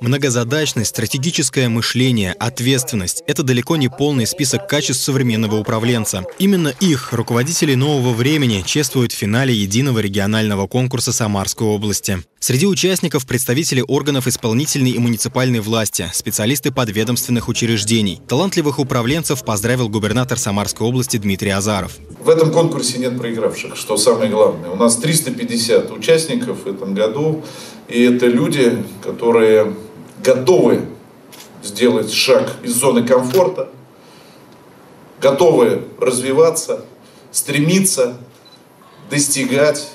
Многозадачность, стратегическое мышление, ответственность – это далеко не полный список качеств современного управленца. Именно их руководители нового времени чествуют в финале единого регионального конкурса Самарской области. Среди участников представители органов исполнительной и муниципальной власти, специалисты подведомственных учреждений. Талантливых управленцев поздравил губернатор Самарской области Дмитрий Азаров. В этом конкурсе нет проигравших, что самое главное. У нас 350 участников в этом году, и это люди, которые готовы сделать шаг из зоны комфорта, готовы развиваться, стремиться, достигать,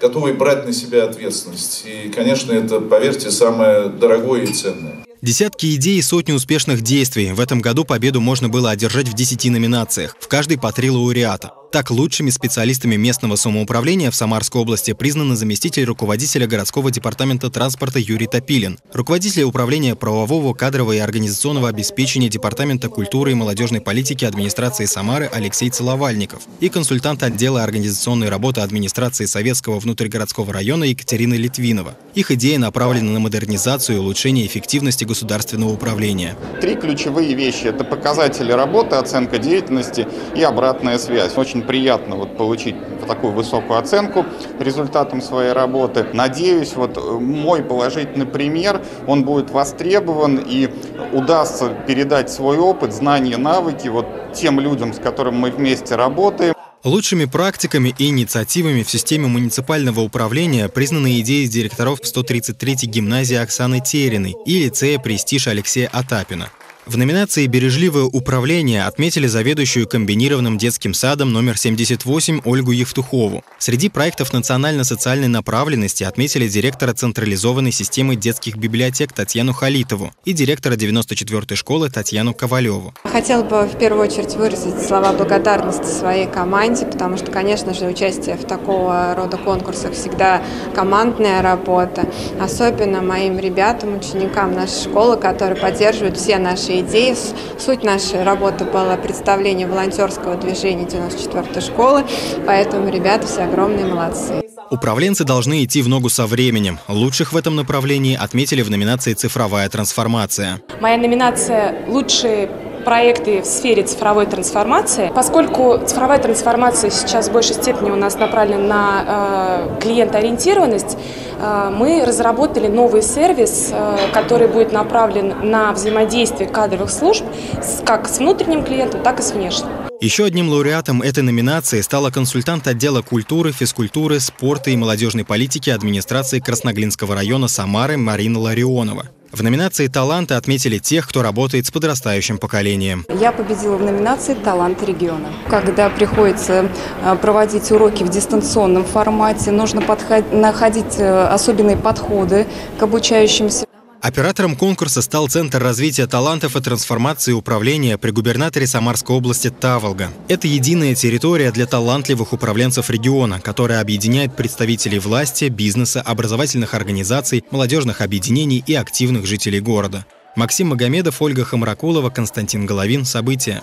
готовы брать на себя ответственность. И, конечно, это, поверьте, самое дорогое и ценное. Десятки идей и сотни успешных действий. В этом году победу можно было одержать в 10 номинациях, в каждой по три лауреата. Так, лучшими специалистами местного самоуправления в Самарской области признаны заместитель руководителя городского департамента транспорта Юрий Топилин, руководитель управления правового, кадрового и организационного обеспечения Департамента культуры и молодежной политики администрации Самары Алексей Целовальников и консультант отдела организационной работы администрации Советского внутригородского района Екатерина Литвинова. Их идеи направлены на модернизацию и улучшение эффективности государственного управления. Три ключевые вещи – это показатели работы, оценка деятельности и обратная связь. Очень очень приятно вот получить такую высокую оценку результатам своей работы. Надеюсь, вот э, мой положительный пример, он будет востребован и удастся передать свой опыт, знания, навыки вот тем людям, с которыми мы вместе работаем. Лучшими практиками и инициативами в системе муниципального управления признаны идеи директоров 133-й гимназии Оксаны Териной и лицея «Престиж» Алексея Атапина. В номинации «Бережливое управление» отметили заведующую комбинированным детским садом номер 78 Ольгу Евтухову. Среди проектов национально-социальной направленности отметили директора централизованной системы детских библиотек Татьяну Халитову и директора 94-й школы Татьяну Ковалеву. Хотел бы в первую очередь выразить слова благодарности своей команде, потому что, конечно же, участие в такого рода конкурсах всегда командная работа. Особенно моим ребятам, ученикам нашей школы, которые поддерживают все наши идеи. Суть нашей работы была представление волонтерского движения 94-й школы, поэтому ребята все огромные молодцы. Управленцы должны идти в ногу со временем. Лучших в этом направлении отметили в номинации «Цифровая трансформация». Моя номинация «Лучшие проекты в сфере цифровой трансформации. Поскольку цифровая трансформация сейчас в большей степени у нас направлена на э, клиентоориентированность, мы разработали новый сервис, э, который будет направлен на взаимодействие кадровых служб как с внутренним клиентом, так и с внешним. Еще одним лауреатом этой номинации стала консультант отдела культуры, физкультуры, спорта и молодежной политики администрации Красноглинского района Самары Марина Ларионова. В номинации «Таланты» отметили тех, кто работает с подрастающим поколением. Я победила в номинации «Талант региона». Когда приходится э, проводить уроки в дистанционном формате, нужно находить э, особенные подходы к обучающимся. Оператором конкурса стал Центр развития талантов и трансформации управления при губернаторе Самарской области Таволга. Это единая территория для талантливых управленцев региона, которая объединяет представителей власти, бизнеса, образовательных организаций, молодежных объединений и активных жителей города. Максим Магомедов, Ольга Хамракулова, Константин Головин. События.